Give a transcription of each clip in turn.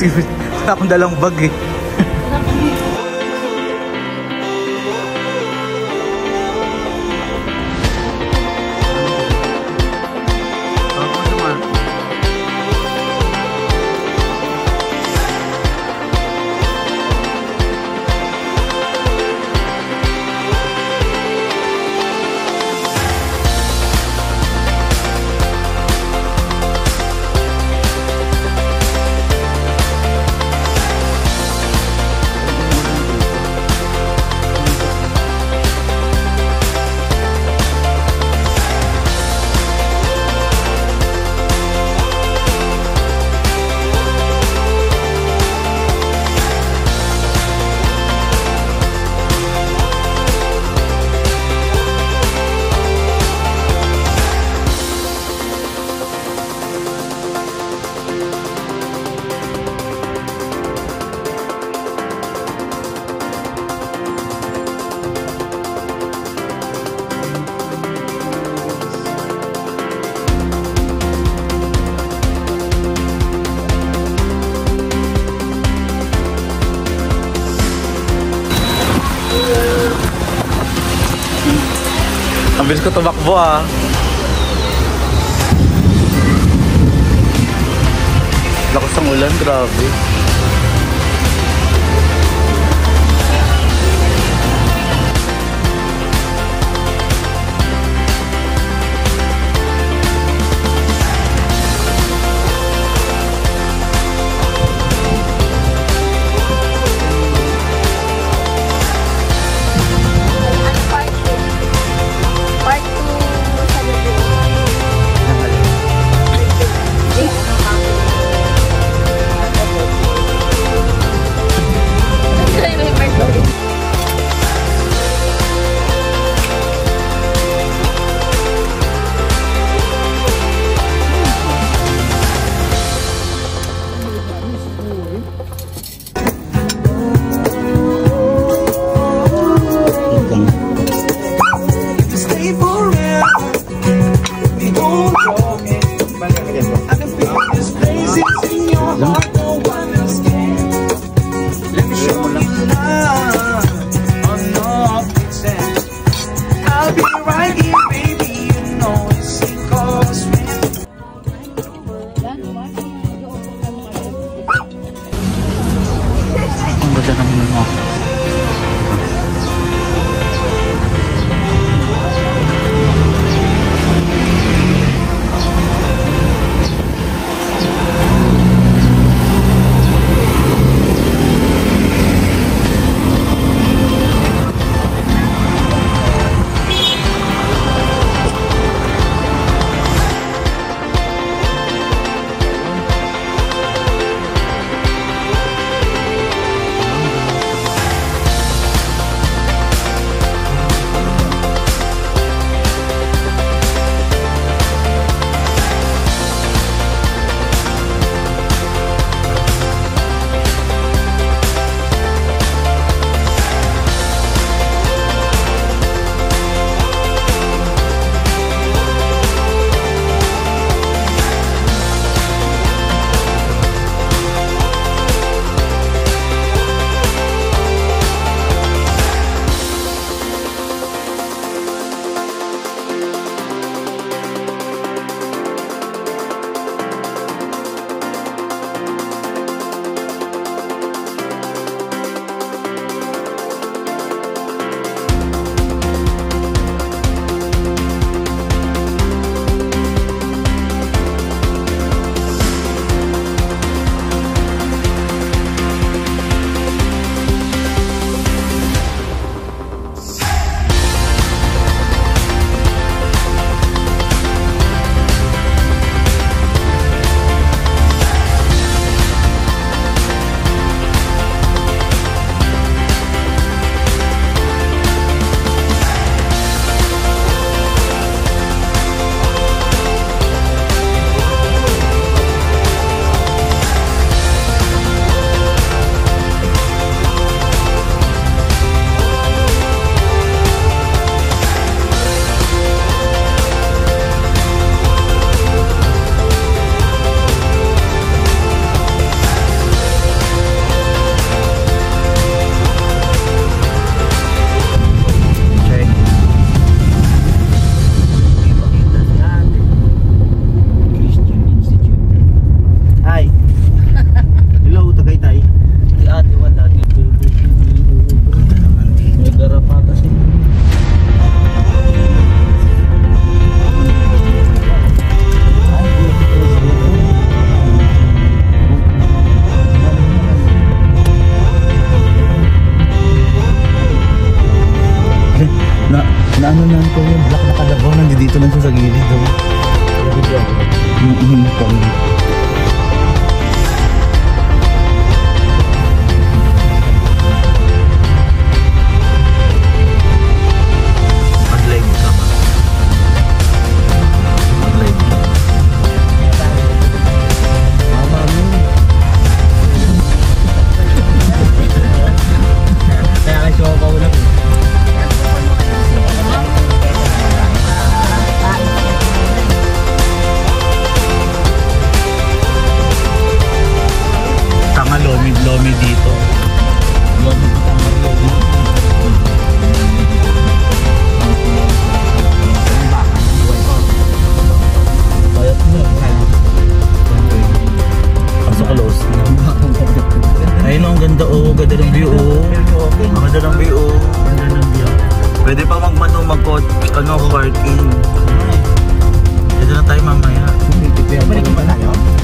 Wala akong dalang bag eh. Bilis ko tumakbo ah. Lakas ng ulan, grabe. Ganda oh, ganda ng view oh. Ang ganda ng view oh. Ganda ng view. Pwede pa magmano magkot ano parking. Dito na tayo mamaya. Balik ko pa tayo.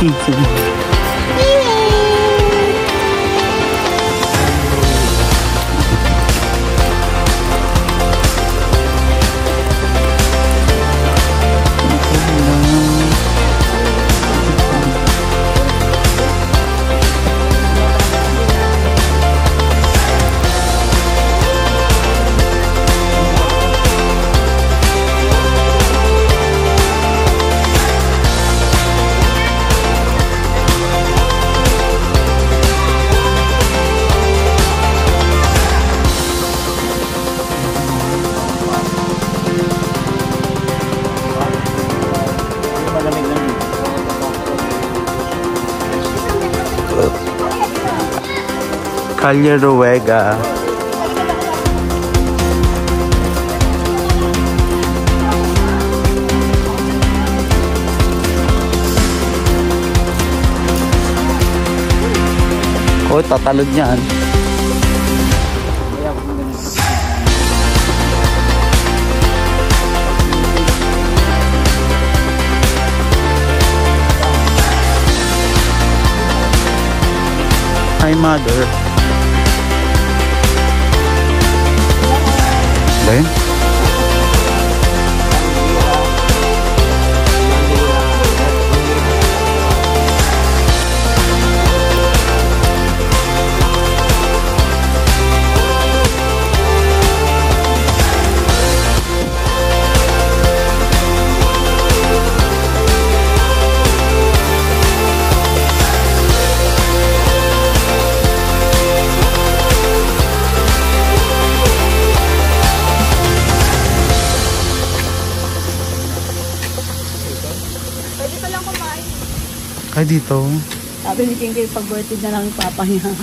Pizza. Calle Ruega. Oh, tatalon yan. Hi, mother. Lane. Ay, dito. Sabi ni King Kay, pag birthday na lang ipapahinga.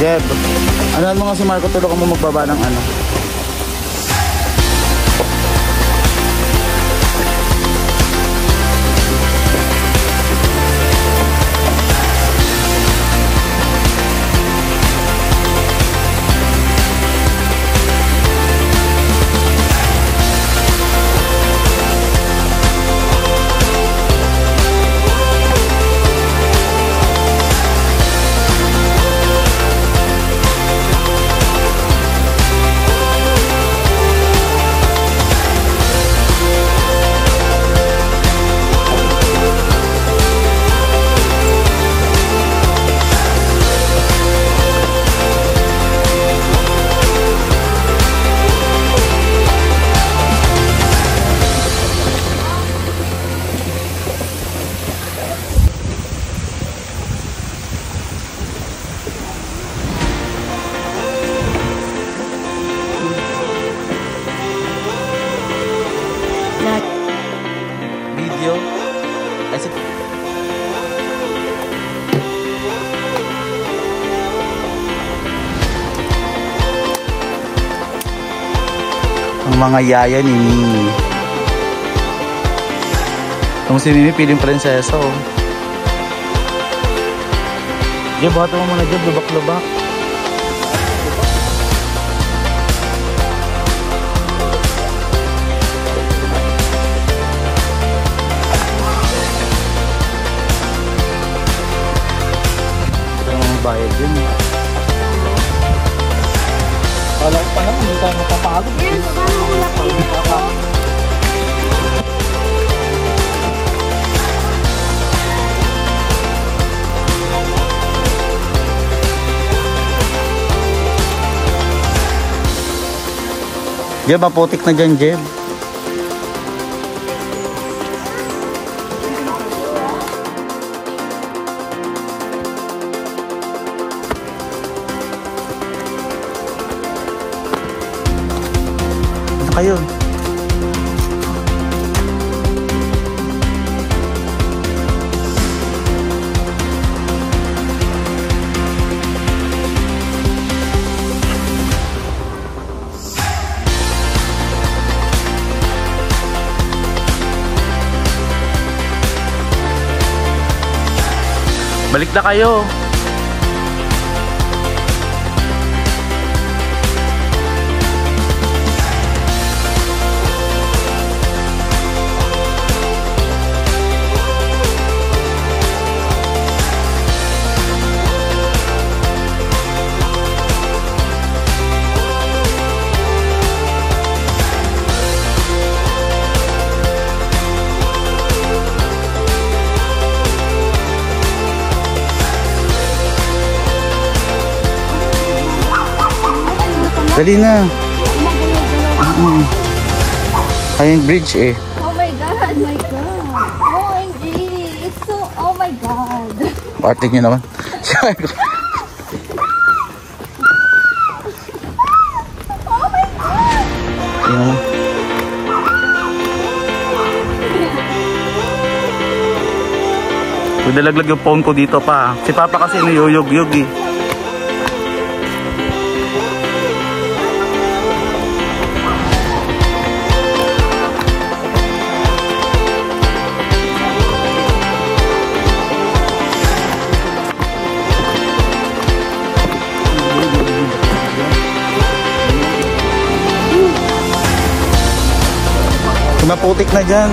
Jeb, ano mo nga si Marco, tulungan mo magbaba ng ano? Mga yaya ni Mimi. Ang si Mimi piling prinsesa oh. Jeb, bata mo muna Jeb, lubak-lubak. Ito naman bayad yun. Wala pa naman, hindi tayo mapapagod. Jeb, maputik na dyan, Jeb. Ano kayo? Balik na kayo. Dali na. Mm. Yung bridge eh. Oh my God, my God. OMG, it's so, oh my God. Parte nyo naman. Oh my God. Mo. Pagdalaglag yung phone ko dito pa. Si Papa kasi niyuyog-yog eh. Maputik na dyan.